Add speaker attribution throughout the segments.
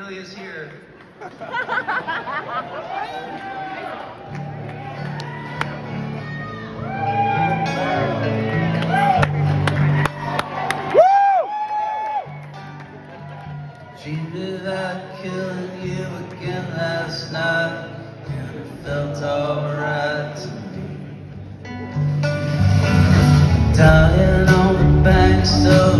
Speaker 1: Amelia's here. Dreamed about killing you again last night, and it felt alright to me. Dying on the banks of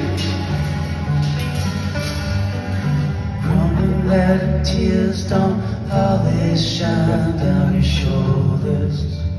Speaker 1: tears don't always shine down your shoulders.